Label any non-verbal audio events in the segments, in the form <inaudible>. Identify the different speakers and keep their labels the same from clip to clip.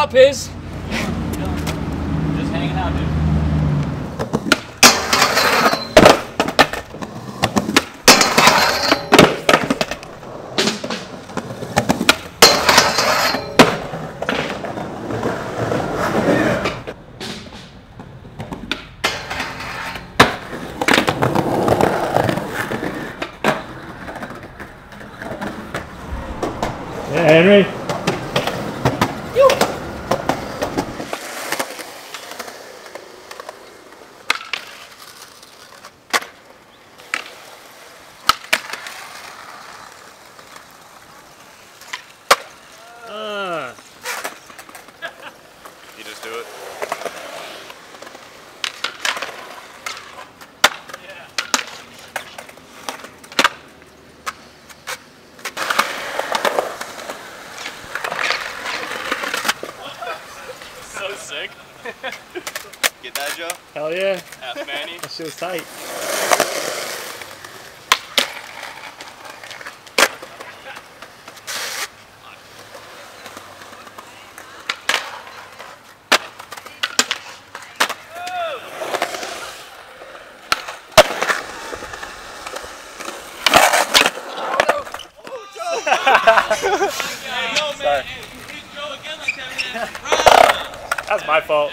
Speaker 1: Took you out, Piz.
Speaker 2: Just hanging out, dude.
Speaker 3: Henry. Uh,
Speaker 4: You just do it. so sick. Get that, Joe?
Speaker 3: Hell yeah.
Speaker 4: Half Manny.
Speaker 3: That shit was tight. <laughs> <laughs> That's my fault.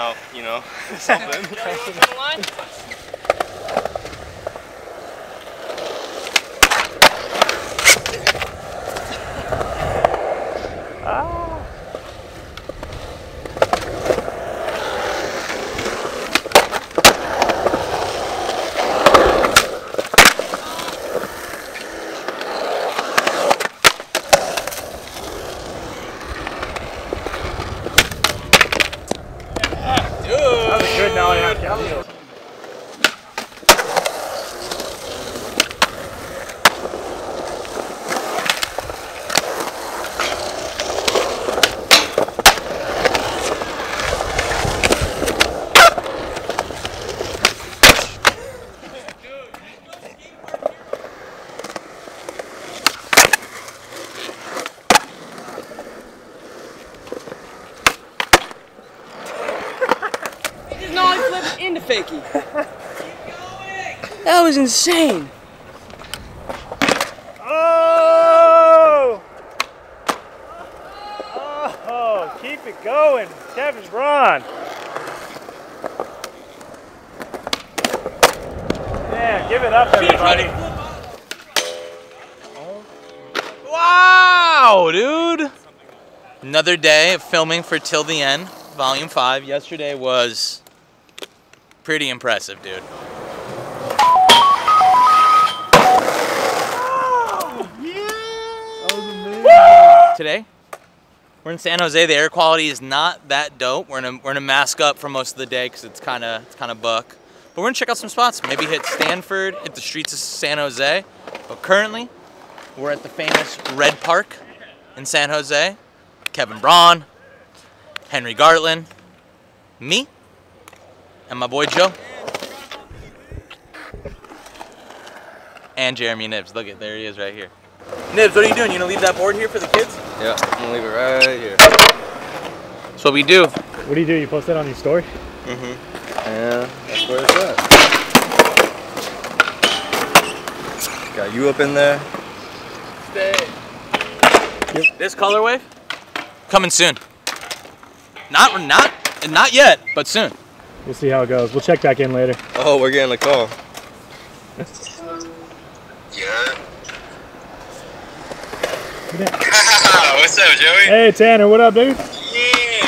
Speaker 4: Oh, you know, something.
Speaker 3: That was a good Nollie on Calio.
Speaker 1: No, I flipped. <laughs> That was insane.
Speaker 3: Oh! Oh, keep it going. Kevin Braun. Yeah, give it up, everybody.
Speaker 2: Wow, dude! Another day of filming for Till the End, Volume 5. Yesterday was pretty impressive, dude. Today, we're in San Jose. The air quality is not that dope. We're gonna we're gonna mask up for most of the day because it's kind of it's kind of buck. But we're gonna check out some spots. Maybe hit Stanford, hit the streets of San Jose. But currently, we're at the famous Red Park in San Jose. Kevin Braun, Henry Gartland, me, and my boy Joe. And Jereme Knibbs. Look at there he is right here. Knibbs, what are you doing? You gonna leave that board here for the kids?
Speaker 4: Yeah, I'm gonna leave it right here.
Speaker 2: That's what we do.
Speaker 3: What do you do? You post that on your story?
Speaker 4: Mm-hmm. Yeah, that's where it's at. Got you up in there. Stay.
Speaker 2: This color wave coming soon. Not not not yet, but soon.
Speaker 3: We'll see how it goes. We'll check back in later.
Speaker 4: Oh, we're getting a call. Yeah. <laughs> What's up, Joey?
Speaker 3: Hey, Tanner, what up, dude?
Speaker 4: Yeah.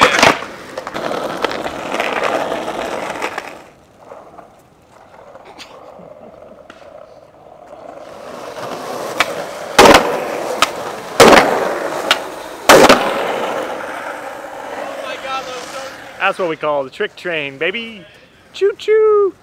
Speaker 3: That's what we call the trick train, baby. Choo choo.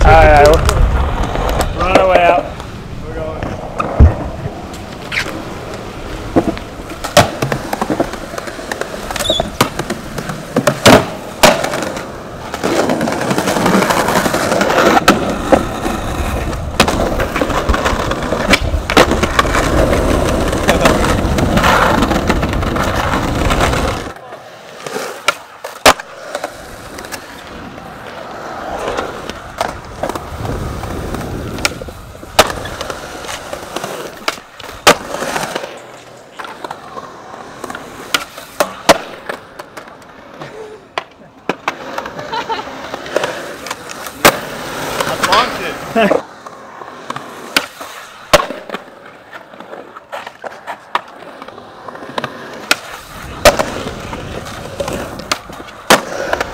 Speaker 3: All right, we're on our way out. We're going.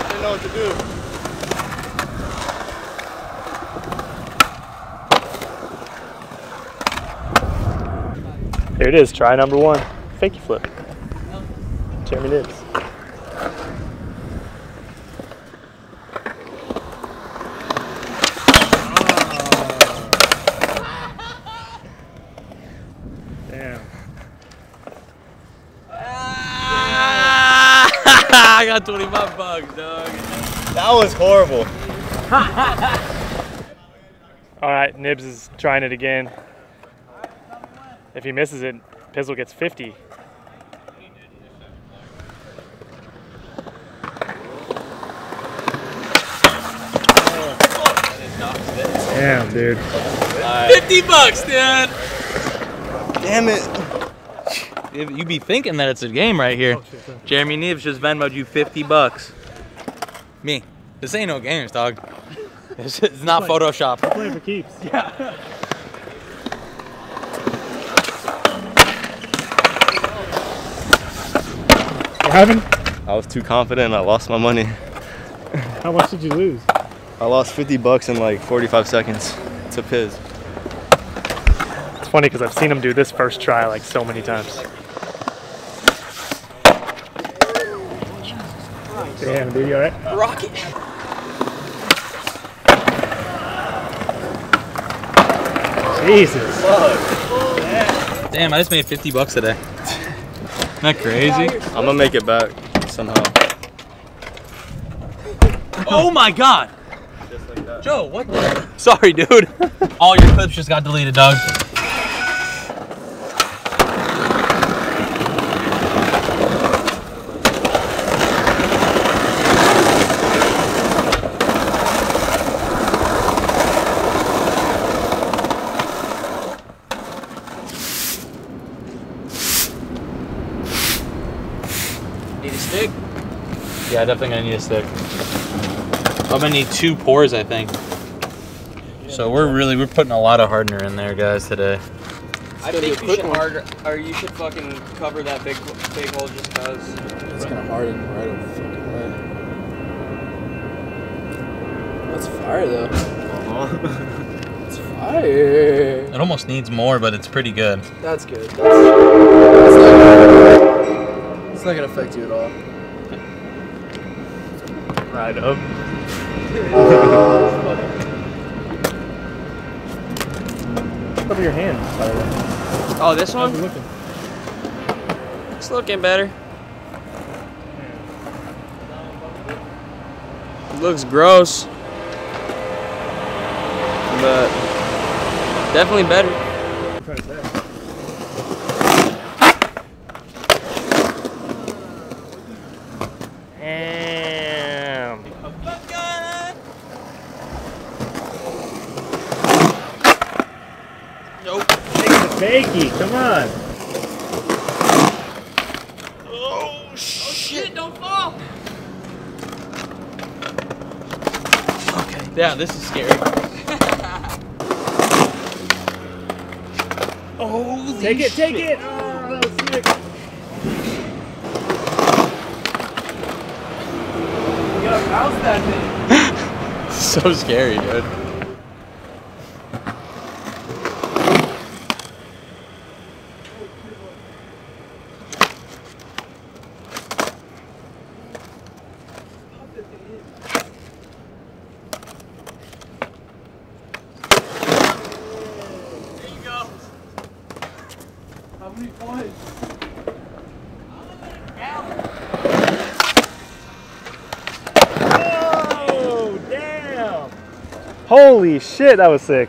Speaker 4: Didn't know what to do.
Speaker 3: Here it is. Try number one. Fakie flip. Jereme Knibbs. Damn. <laughs>
Speaker 2: I got 25 bucks, dog.
Speaker 4: That was horrible. <laughs>
Speaker 3: All right, Knibbs is trying it again. If he misses it, Pizzle gets 50. Damn, dude.
Speaker 2: 50 bucks, dude.
Speaker 4: Damn it.
Speaker 2: You be thinking that it's a game right here. Jereme Knibbs just Venmoed you 50 bucks. Me. This ain't no games, dog. <laughs> It's, it's not Photoshop.
Speaker 3: Playing for keeps. Yeah. <laughs> happened?
Speaker 4: I was too confident and I lost my money.
Speaker 3: How much did you lose?
Speaker 4: I lost 50 bucks in like 45 seconds to Piz.
Speaker 3: It's funny because I've seen him do this first try like so many times. Damn, dude, you alright?
Speaker 1: Rocket.
Speaker 3: Jesus.
Speaker 2: Damn, I just made 50 bucks today. Isn't that crazy?
Speaker 4: I'm gonna make it back somehow.
Speaker 2: Oh my god!
Speaker 4: Just like that.
Speaker 2: Joe, what the? Sorry, dude. All your clips just got deleted, dog.
Speaker 1: Need a stick?
Speaker 2: Yeah, definitely gonna need a stick. I'm gonna need two pours, I think. So we're really we're putting a lot of hardener in there, guys, today.
Speaker 1: I
Speaker 5: gonna
Speaker 1: think
Speaker 5: a
Speaker 1: you should
Speaker 5: one.
Speaker 1: hard, or you should fucking cover that big, big hole just cause.
Speaker 5: It's gonna harden right over fucking way. That's fire though. It's fire.
Speaker 2: It almost needs more, but it's pretty good.
Speaker 5: That's good. That's, that's not, it's not gonna affect you at all.
Speaker 3: Right up. Cover your hand, by the way.
Speaker 1: Oh, this one?
Speaker 3: it looking?
Speaker 1: It's looking better. It looks gross. But definitely better.
Speaker 3: Damn.
Speaker 2: Nope.
Speaker 3: Fakie, come on.
Speaker 1: Oh, shit, don't fall.
Speaker 2: Yeah, this is scary. <laughs> oh,
Speaker 3: Take it, take it. Oh, that was sick.
Speaker 5: You gotta bounce that thing. <laughs>
Speaker 2: so scary, dude.
Speaker 5: How many points?
Speaker 3: Oh, damn. Holy shit, that was sick.